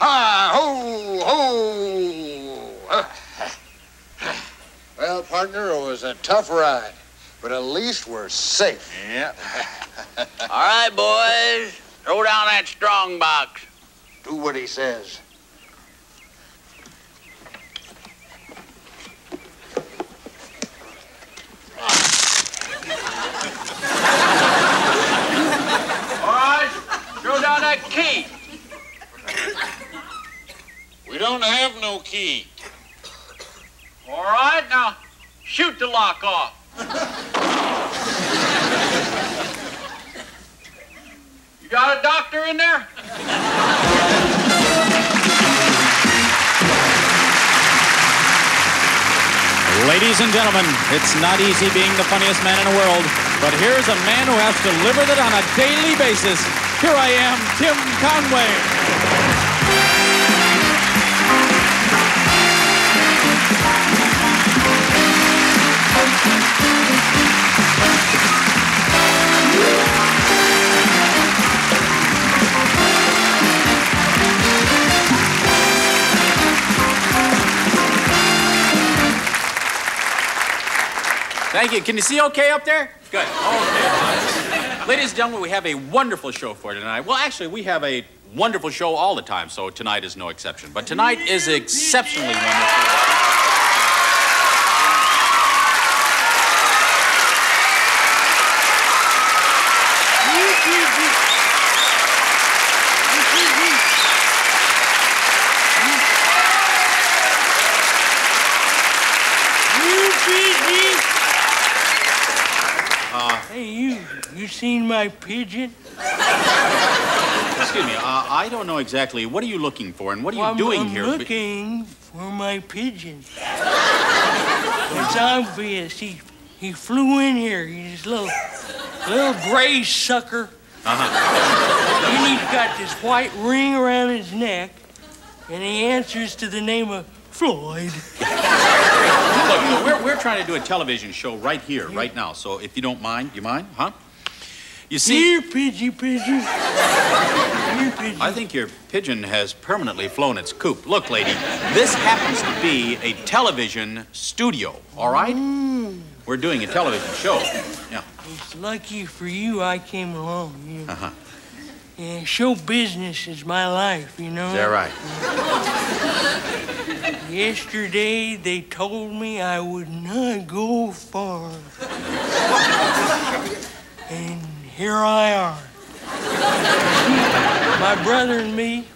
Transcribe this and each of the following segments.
Ha, ho, ho. Well, partner, it was a tough ride, but at least we're safe. Yep. All right, boys. Throw down that strong box. Do what he says. All right. Throw down that key. We don't have no key. All right. Now, shoot the lock off. you got a doctor in there? Ladies and gentlemen, it's not easy being the funniest man in the world, but here's a man who has to live with it on a daily basis. Here I am, Tim Conway. Thank you. Can you see okay up there? Good. Okay. Ladies and gentlemen, we have a wonderful show for tonight. Well, actually, we have a wonderful show all the time, so tonight is no exception. But tonight is exceptionally wonderful. Hey, you, you seen my pigeon? Excuse me, uh, I don't know exactly. What are you looking for, and what are you Well, I'm- doing I'm here? looking for my pigeon. it's obvious. He, he flew in here. He's a little, little gray sucker. Uh-huh. And he's got this white ring around his neck, and he answers to the name of Floyd. Look, we're, we're trying to do a television show right here, right now. So if you don't mind, you mind, huh? You see, Pidgey. Here, Pidgey. I think your pigeon has permanently flown its coop. Look, lady, this happens to be a television studio, all right? We're doing a television show. Yeah. It's lucky for you I came along. You know. Uh-huh. Yeah, show business is my life, you know. Is that right? Yesterday they told me I would not go far. and here I are. My brother and me,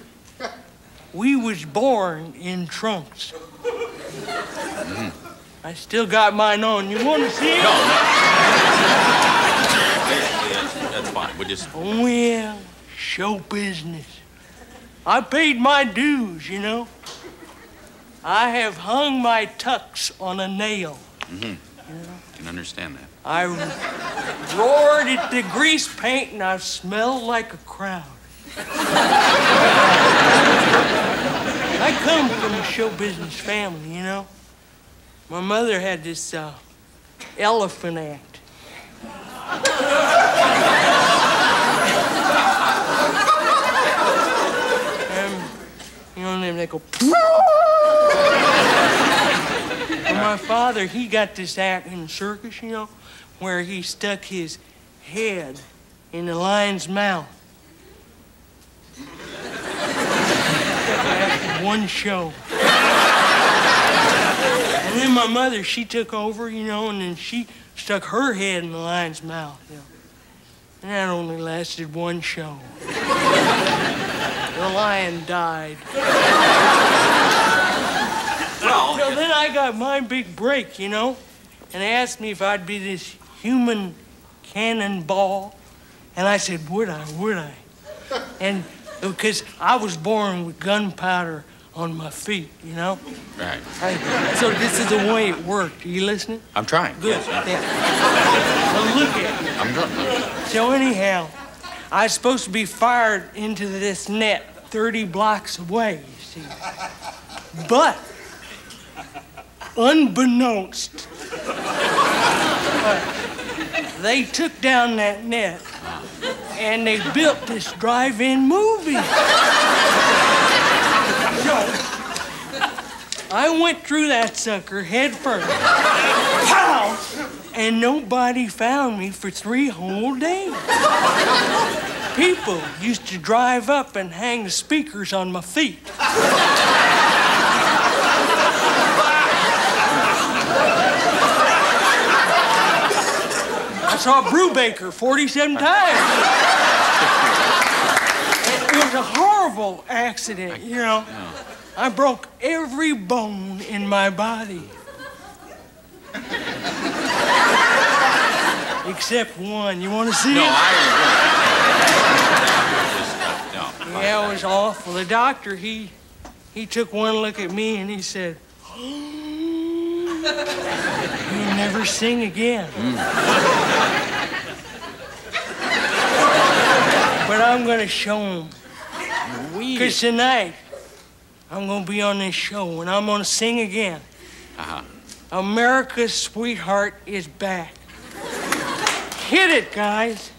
we was born in trunks. Mm-hmm. I still got mine on. You want to see it? No, no. That's, fine. We'll just. Well, show business. I paid my dues, you know. I have hung my tux on a nail. Mm-hmm. You know? can understand that. I roared at the grease paint and I smelled like a crowd. I come from a show business family, you know. My mother had this uh, elephant act. Um, you know, and they go. My father, he got this act in the circus, you know, where he stuck his head in the lion's mouth. One show. And then my mother, she took over, you know, and then she stuck her head in the lion's mouth, you know. And that only lasted one show. the lion died. So I got my big break, you know, and they asked me if I'd be this human cannonball, and I said, would I, would I? And because I was born with gunpowder on my feet, you know. right. I- so this is the way it worked. Are you listening? I'm trying. Good. Yes, Yeah. Now look at. I'm good. So anyhow, I was supposed to be fired into this net 30 blocks away, you see. But, unbeknownst, they took down that net and they built this drive-in movie. I went through that sucker head first. Pow! And nobody found me for three whole days. People used to drive up and hang the speakers on my feet. Saw Brubaker 47 times. It was a horrible accident, you know. I broke every bone in my body. Except one. You want to see No, it? I. Just, uh, no. Yeah, it was awful. The doctor, he he took one look at me and he said, "You'll never sing again." but I'm gonna show him. Cause tonight I'm gonna be on this show and I'm gonna sing again. Uh-huh. America's sweetheart is back. Hit it, guys.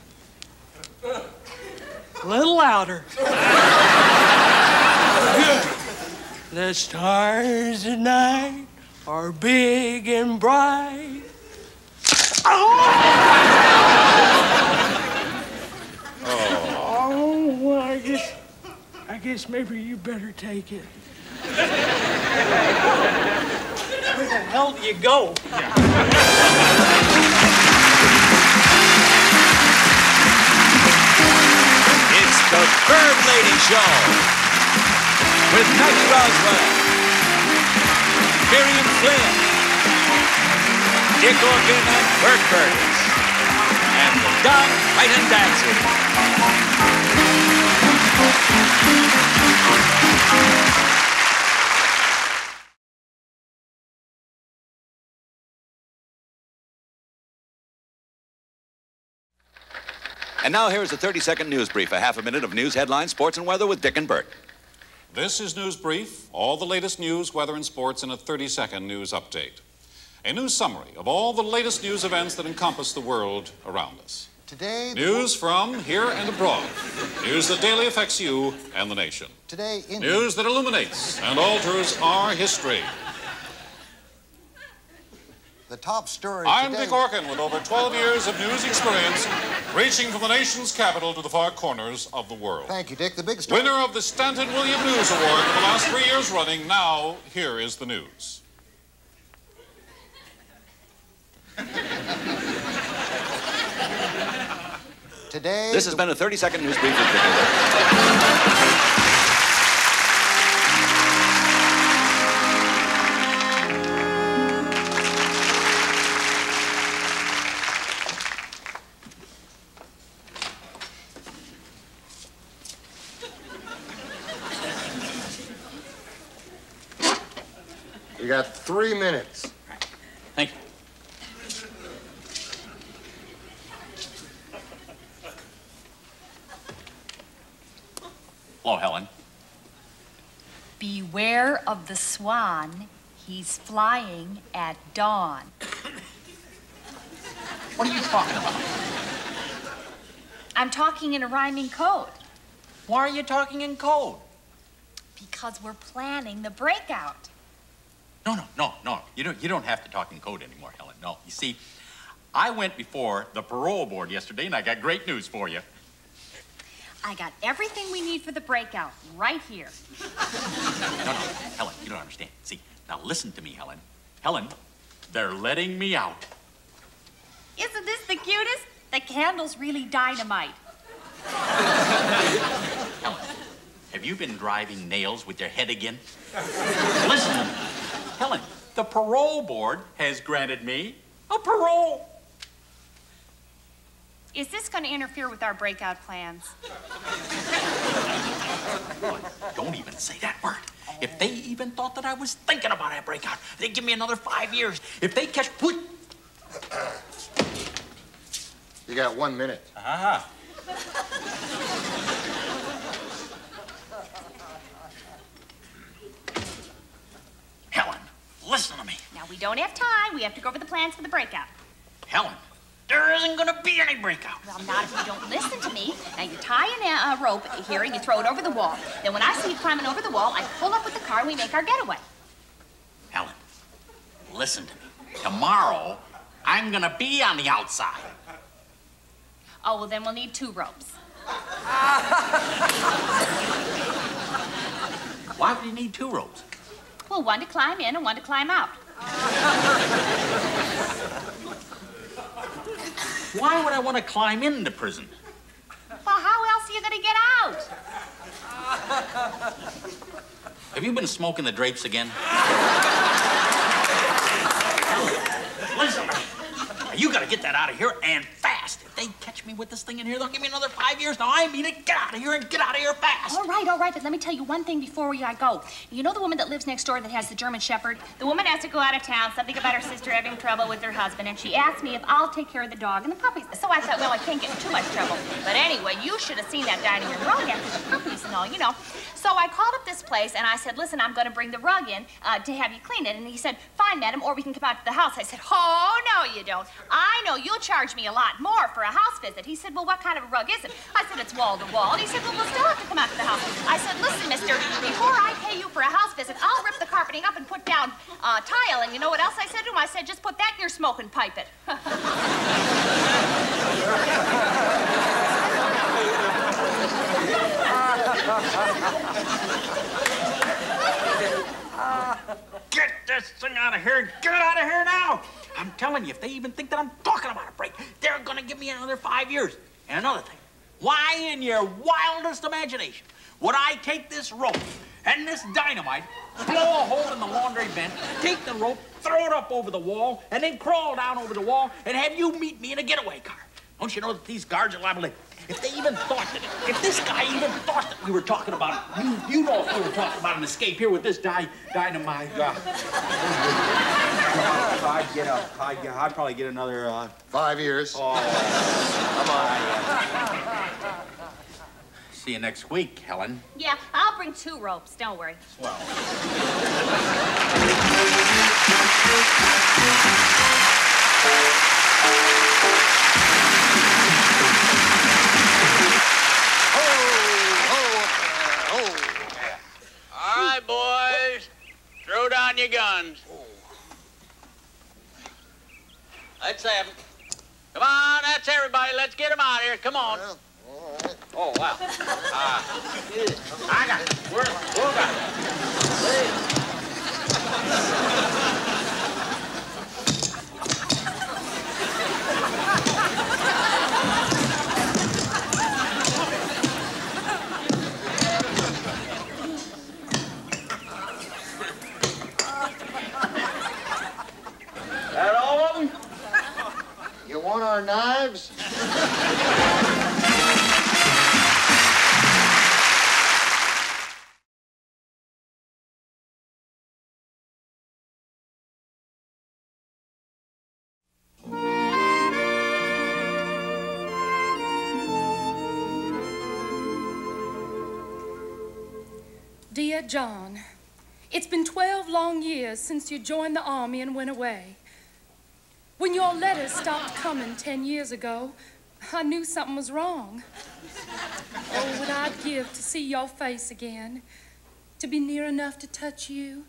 A little louder. the stars at night are big and bright. Oh, well, I guess, I guess maybe you better take it. Where the hell do you go? It's the Bird Lady Show with Patty Roswell, Miriam Flynn, Dick Orkin and Bert Curtis, and the Don Crichton Dancers. And now here's a 30 second news brief, a half a minute of news headlines, sports, and weather with Dick and Bert. This is News Brief, all the latest news, weather, and sports in a 30 second news update. A news summary of all the latest news events that encompass the world around us. Today, News from here and abroad. News that daily affects you and the nation. today in News that illuminates and alters our history. The top story I'm today. Dick Orkin with over 12 years of news experience, reaching from the nation's capital to the far corners of the world. Thank you, Dick. The big story. Winner of the Stanton William News Award for the last three years running. Now, here is the news. Today, This has been a 30 second news brief Hello, Helen. Beware of the swan. He's flying at dawn. What are you talking about? I'm talking in a rhyming code Why are you talking in code? because we're planning the breakout. No, no, no, no. You don't, you don't have to talk in code anymore, Helen. No. You see, I went before the parole board yesterday, and I got great news for you. I got everything we need for the breakout right here. No, no, Helen, you don't understand. See, now listen to me, Helen. Helen, they're letting me out. Isn't this the cutest? The candle's really dynamite. Helen, have you been driving nails with your head again? Listen. Helen, the parole board has granted me a parole. Is this going to interfere with our breakout plans? Don't even say that word. If they even thought that I was thinking about a breakout, they'd give me another five years. If they catch put. You got one minute. Ah. Helen, listen to me. Now, we don't have time. We have to go over the plans for the breakout. Helen, there isn't gonna be any breakout. Well, not if you don't listen to me. Now, you tie a uh, rope here and you throw it over the wall. Then when I see you climbing over the wall, I pull up with the car and we make our getaway. Helen, listen to me. Tomorrow, I'm gonna be on the outside. Oh, well, then we'll need two ropes. Why would you need two ropes? Well, one to climb in and one to climb out. Why would I want to climb into prison? Well, how else are you going to get out? Have you been smoking the drapes again? Listen, you gotta get that out of here and fast. If they catch me with this thing in here, they'll give me another five years. Now I mean it. Get out of here and get out of here fast. All right, all right, but let me tell you one thing before we I go. You know the woman that lives next door that has the German Shepherd? The woman has to go out of town, something about her sister having trouble with her husband, and she asked me if I'll take care of the dog and the puppies. So I thought, well, I can't get in too much trouble. But anyway, you should have seen that dining room rug after the puppies and all, you know. So I called up this place and I said, listen, I'm going to bring the rug in uh, to have you clean it. And he said, fine, madam, or we can come out to the house. I said, oh, no, you don't. I know you'll charge me a lot more for a house visit. He said, well, what kind of a rug is it? I said, it's wall to wall. And he said, well, we'll still have to come out to the house. I said, listen, mister, before I pay you for a house visit, I'll rip the carpeting up and put down uh, tile. And you know what else I said to him? I said, just put that in your smoke and pipe it. This thing out of here. Get it out of here now. I'm telling you, if they even think that I'm talking about a break, they're gonna give me another five years. And another thing, why in your wildest imagination would I take this rope and this dynamite, blow a hole in the laundry bin, take the rope, throw it up over the wall, and then crawl down over the wall and have you meet me in a getaway car? Don't you know that these guards are liable to if they even thought that, if this guy even thought that we were talking about, you, you know if we were talking about an escape here with this dy, dynamite. Uh, I'd get a, I'd, get, I'd probably get another, uh, Five years. come on. see you next week, Helen. yeah, I'll bring two ropes. Don't worry. All boys. Throw down your guns. Let's have 'em. Come on, that's everybody. Let's get them out of here. Come on. Oh, wow. Ah. I got it. We're, we're got it. John, it's been 12 long years since you joined the army and went away. When your letters stopped coming 10 years ago, I knew something was wrong. Oh, what I'd give to see your face again, to be near enough to touch you,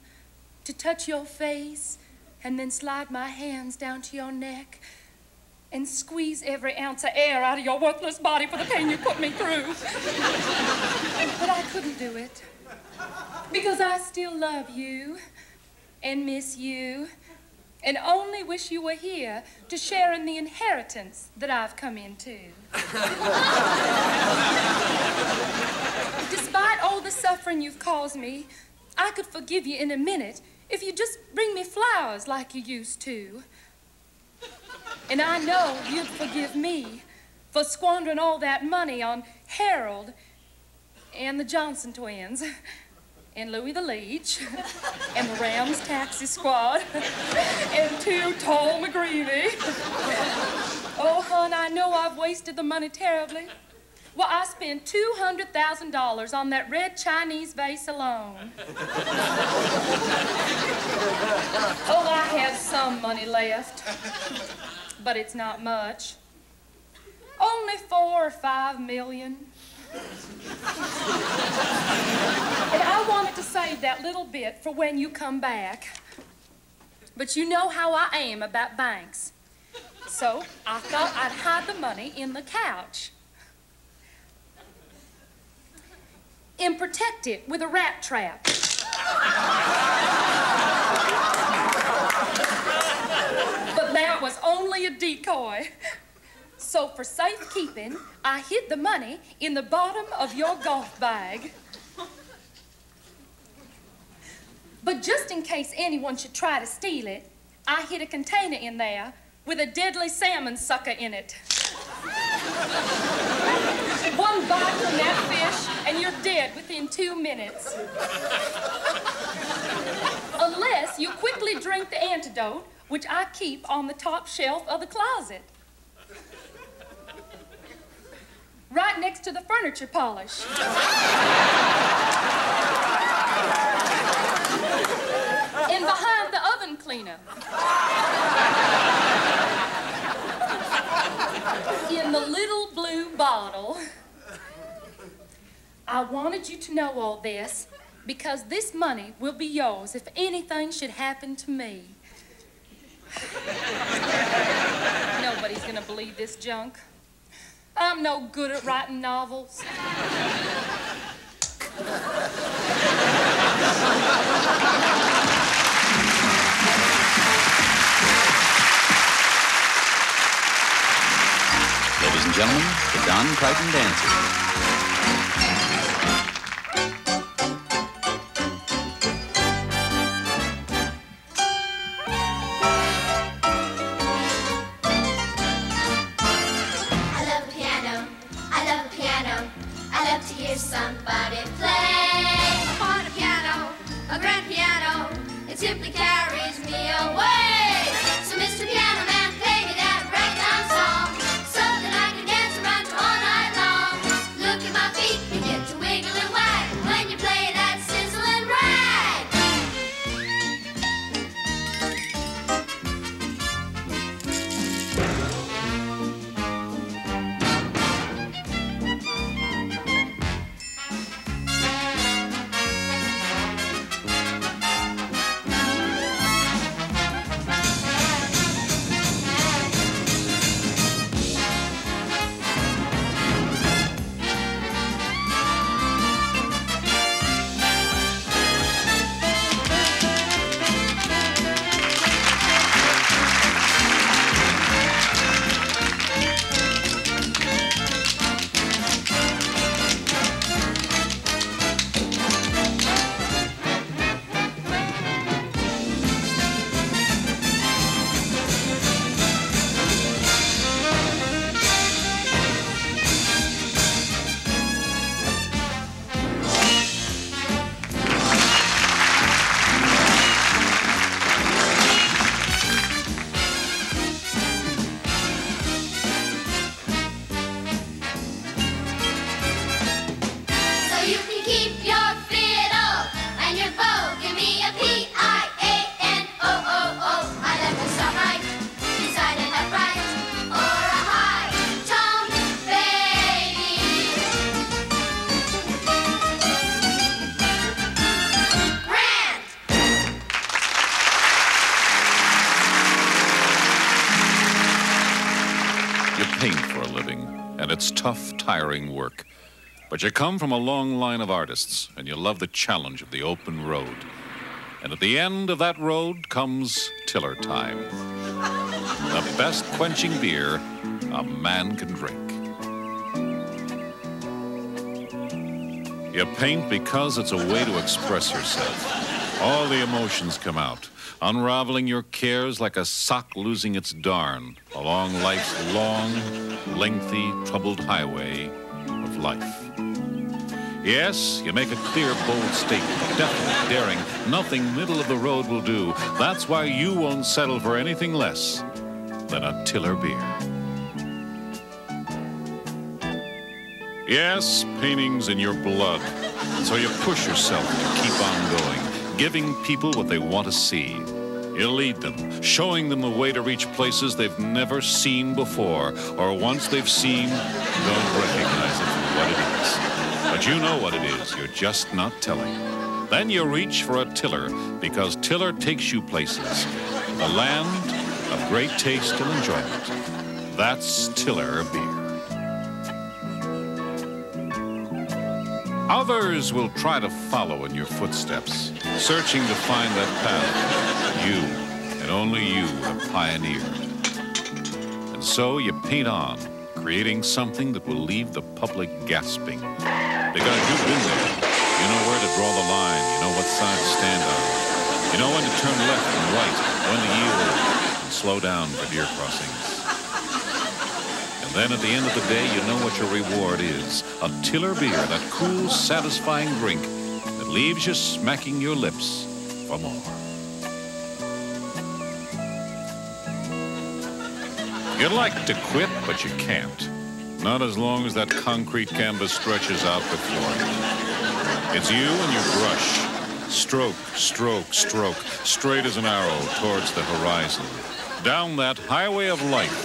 to touch your face, and then slide my hands down to your neck and squeeze every ounce of air out of your worthless body for the pain you put me through. but I couldn't do it. Because I still love you and miss you and only wish you were here to share in the inheritance that I've come into. Despite all the suffering you've caused me, I could forgive you in a minute if you just bring me flowers like you used to. And I know you'd forgive me for squandering all that money on Harold and the Johnson twins and Louis the Leech and the Rams taxi squad and two tall McGreevy. Oh, hon, I know I've wasted the money terribly. Well, I spent $200,000 on that red Chinese vase alone. oh, I have some money left. But it's not much. Only four or five million. and I wanted to save that little bit for when you come back. But you know how I am about banks. So I thought I'd hide the money in the couch. And protect it with a rat trap. but that was only a decoy. So for safekeeping, I hid the money in the bottom of your golf bag. But just in case anyone should try to steal it, I hid a container in there with a deadly salmon sucker in it. One bite from that fish, and you're dead within two minutes. Unless you quickly drink the antidote, which I keep on the top shelf of the closet. Right next to the furniture polish. and behind the oven cleaner. In the little blue bottle. I wanted you to know all this because this money will be yours if anything should happen to me. Nobody's gonna believe this junk. I'm no good at writing novels. Ladies and gentlemen, the Don Crichton Dancer. But you come from a long line of artists, and you love the challenge of the open road. And at the end of that road comes tiller time. The best quenching beer a man can drink. You paint because it's a way to express yourself. All the emotions come out, unraveling your cares like a sock losing its darn along life's long, lengthy, troubled highway of life. Yes, you make a clear, bold statement, definite, daring. Nothing middle of the road will do. That's why you won't settle for anything less than a tiller beer. Yes, painting's in your blood. So you push yourself to keep on going, giving people what they want to see. You lead them, showing them the way to reach places they've never seen before, or once they've seen, don't recognize it for what it is. But you know what it is, you're just not telling. Then you reach for a tiller, because tiller takes you places. A land of great taste and enjoyment. That's Tiller beer. Others will try to follow in your footsteps, searching to find that path you and only you have pioneered. And so you paint on, creating something that will leave the public gasping. Been there. You know where to draw the line. You know what side to stand on. You know when to turn left and right, when to yield and slow down for deer crossings. And then at the end of the day, you know what your reward is. A Tiller beer, that cool, satisfying drink that leaves you smacking your lips for more. You'd like to quit, but you can't. Not as long as that concrete canvas stretches out before you. It's you and your brush. Stroke, stroke, stroke, straight as an arrow towards the horizon. Down that highway of life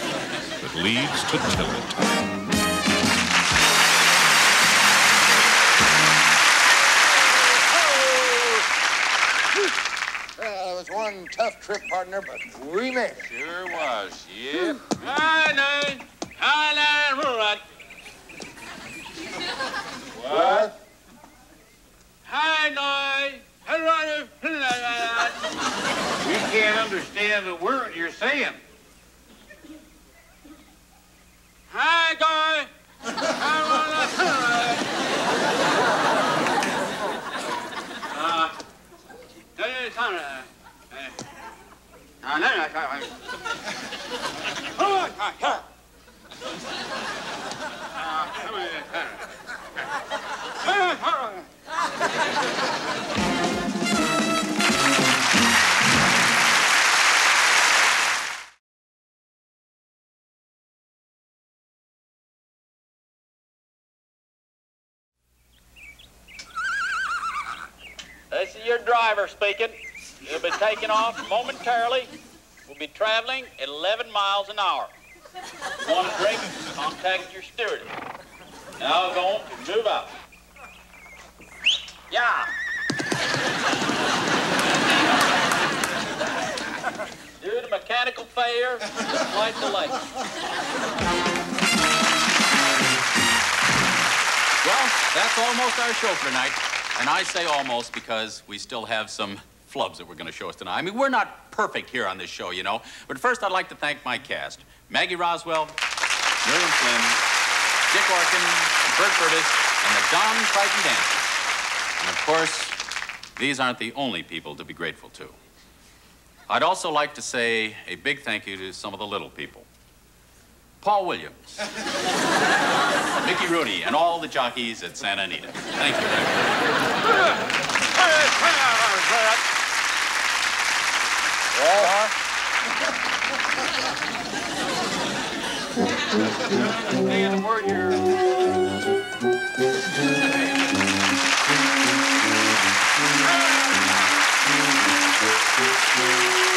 that leads to Tiller. Well, was one tough trip, partner, but we made it. Sure was, yep. Highland, Highland your driver speaking. You'll be taking off momentarily. We'll be traveling at 11 miles an hour. Want a? Contact your stewardess. Now go on to move out. Yeah. Due to mechanical failure, flight delay. Well, that's almost our show for tonight. And I say almost because we still have some flubs that we're going to show us tonight. I mean, we're not perfect here on this show, you know. But first, I'd like to thank my cast Maggie Roswell, Miriam Flynn, Dick Orkin, Bert Berdis, and the Don Crichton Dancers. And of course, these aren't the only people to be grateful to. I'd also like to say a big thank you to some of the little people. Paul Williams, Mickey Rooney, and all the jockeys at Santa Anita. Thank you the word of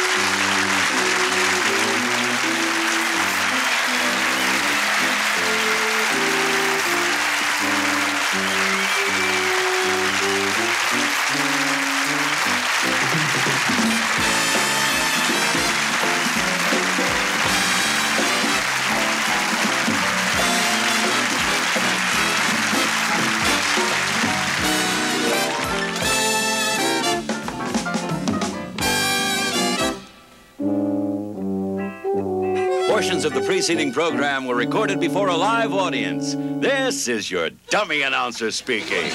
preceding program were recorded before a live audience. This is your dummy announcer speaking.